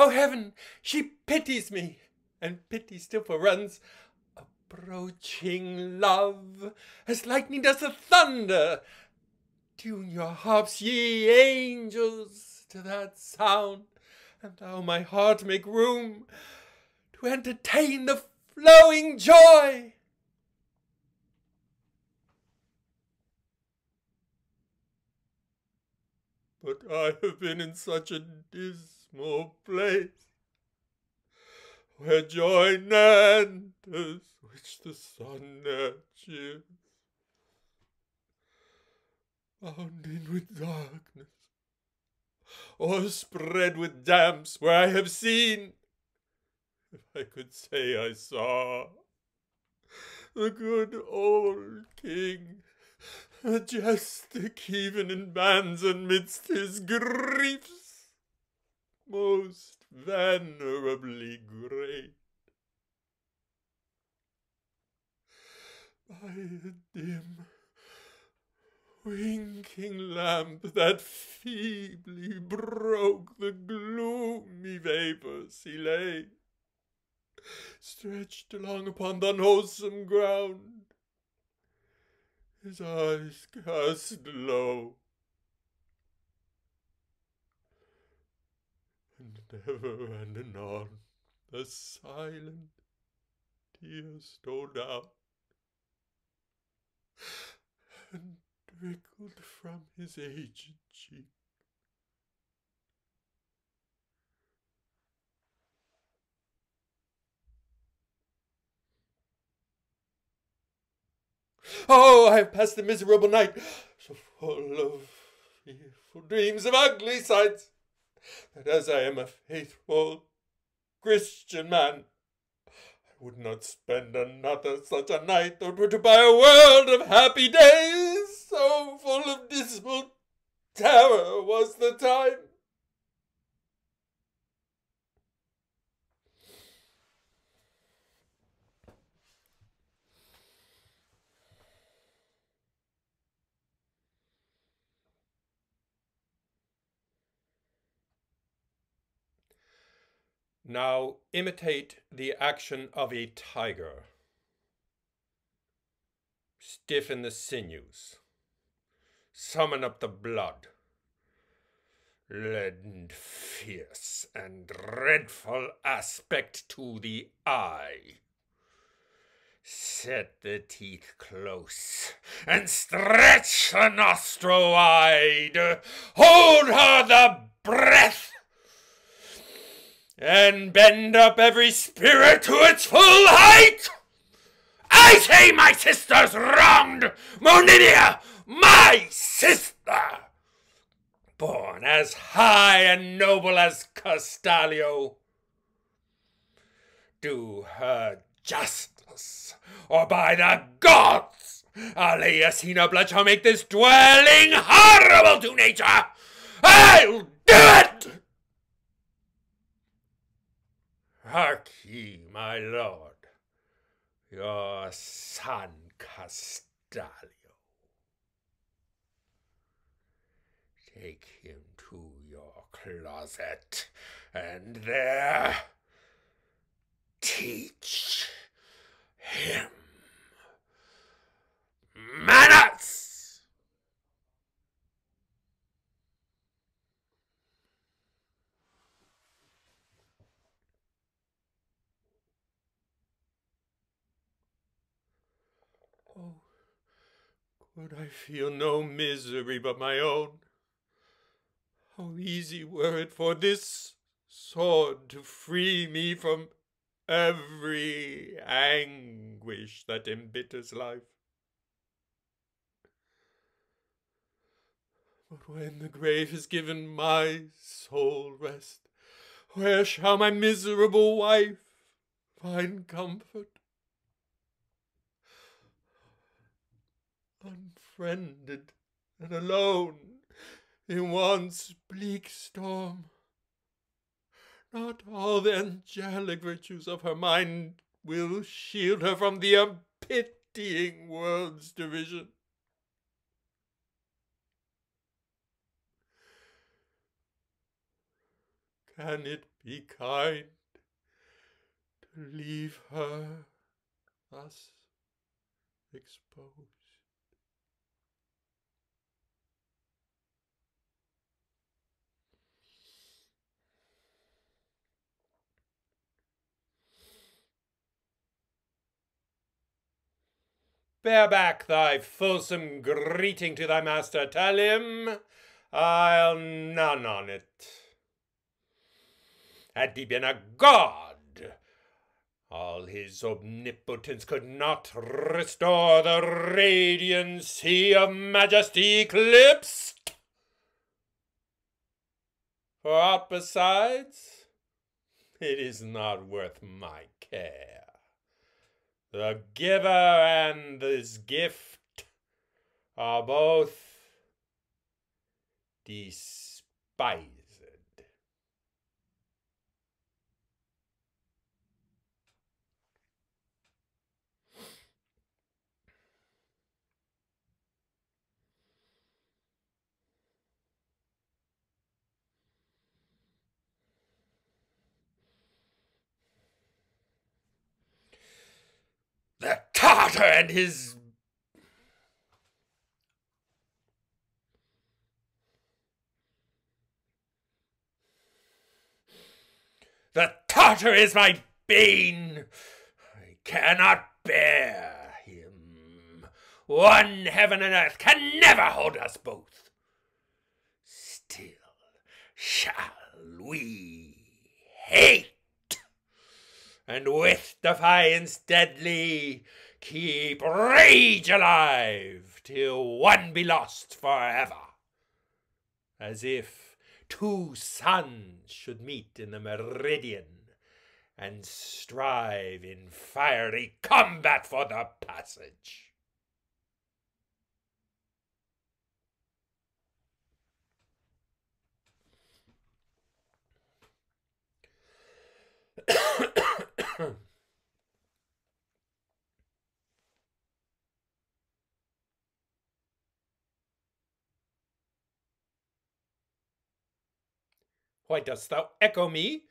Oh heaven, she pities me, and pity still foreruns. Approaching love, as lightning does the thunder. Tune your harps, ye angels, to that sound, and thou, my heart, make room to entertain the flowing joy. But I have been in such a dismal place, where joy enters, which the sun cheers, bound in with darkness, o'erspread with damps, where I have seen, if I could say I saw, the good old king majestic even in bands amidst his griefs, most venerably great. By a dim, winking lamp that feebly broke the gloomy vapours he lay, stretched along upon the unwholesome ground, his eyes cast low. Ever and anon the silent tears stole down and trickled from his aged cheek. Oh, I have passed a miserable night, so full of fearful dreams of ugly sights, that as I am a faithful Christian man, I would not spend another such a night, it were to buy a world of happy days, so full of dismal terror was the time. Now imitate the action of a tiger. Stiffen the sinews. Summon up the blood. Lend fierce and dreadful aspect to the eye. Set the teeth close and stretch the nostril wide. Hold her the breath and bend up every spirit to its full height. I say my sister's wronged, Monimia, my sister, born as high and noble as Castalio. Do her justice, or by the gods, Alesina blood shall make this dwelling horrible to nature. I'll do it! Hark ye, my lord, your son Castalio. Take him to your closet, and there teach him manners. Would I feel no misery but my own? How easy were it for this sword to free me from every anguish that embitters life. But when the grave has given my soul rest, where shall my miserable wife find comfort? Unfriended and alone in one's bleak storm. Not all the angelic virtues of her mind will shield her from the unpitying world's derision. Can it be kind to leave her thus exposed. Bear back thy fulsome greeting to thy master. Tell him I'll none on it. Had he been a god, all his omnipotence could not restore the radiancy of majesty eclipsed. For aught besides, it is not worth my care. The giver and his gift are both despised. And his The Tartar is my bane. I cannot bear him. One heaven and earth can never hold us both. Still shall we hate and with defiance deadly keep rage alive till one be lost forever. As if two suns should meet in the meridian and strive in fiery combat for the passage. Why dost thou echo me?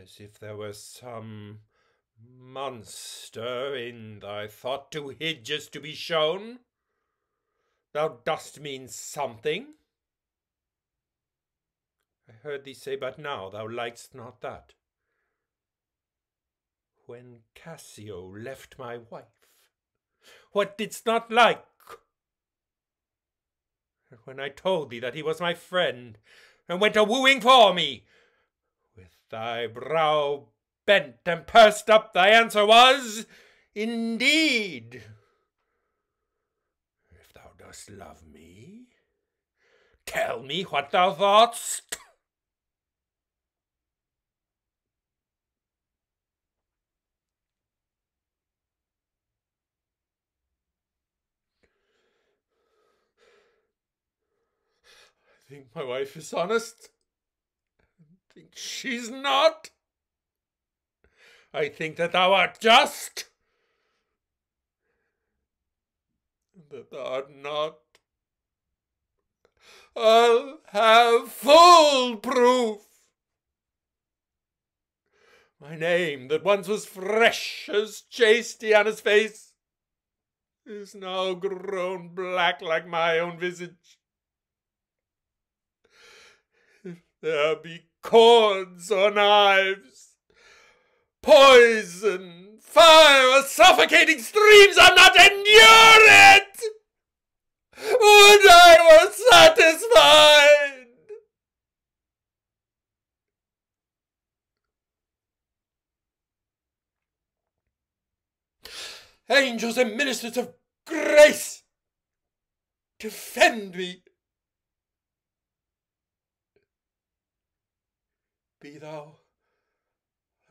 As if there were some monster in thy thought too hideous to be shown? Thou dost mean something? I heard thee say but now thou likest not that. When Cassio left my wife, what didst not like? When I told thee that he was my friend, and went a wooing for me. With thy brow bent and pursed up, thy answer was, Indeed. If thou dost love me, tell me what thou thought'st. Think my wife is honest. I think she's not. I think that thou art just. That thou art not. I'll have full proof. My name, that once was fresh as chaste Diana's face, is now grown black like my own visage. There be cords or knives, poison, fire, suffocating streams, I'll not endure it! Would I were satisfied! Angels and ministers of grace, defend me! Be thou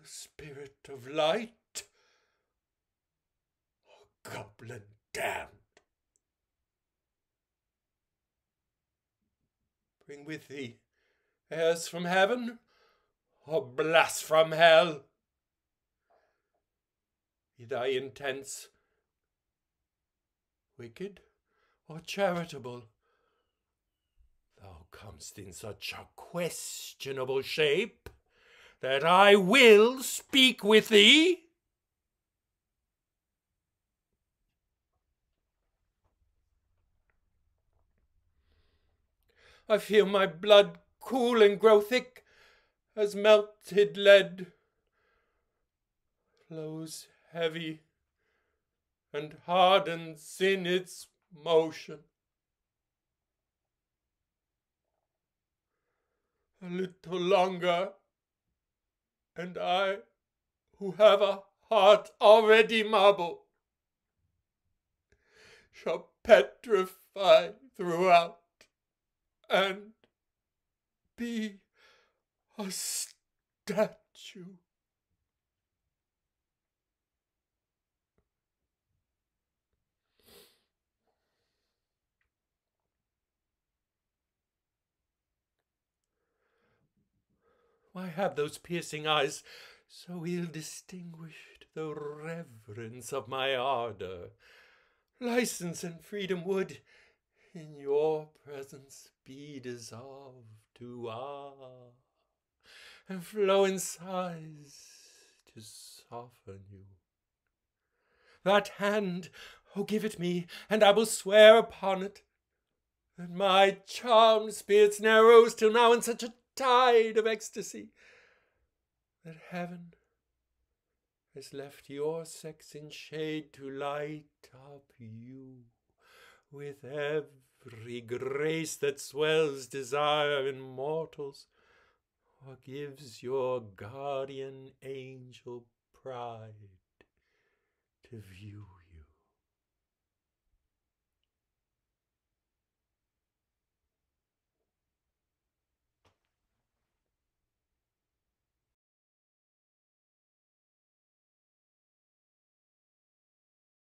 a spirit of light, or goblin damned. Bring with thee airs from heaven, or blast from hell. Be thy intents wicked or charitable? Thou comest in such a questionable shape. that I will speak with thee? I feel my blood cool and grow thick as melted lead flows heavy and hardens in its motion. A little longer, and I, who have a heart already marble, shall petrify throughout and be a statue. Why have those piercing eyes so ill distinguished the reverence of my ardour? License and freedom would, in your presence, be dissolved to ah, and flow in sighs to soften you. That hand, oh, give it me, and I will swear upon it that my charmed spirit ne'er rose till now in such a tide of ecstasy that heaven has left your sex in shade to light up you with every grace that swells desire in mortals or gives your guardian angel pride to view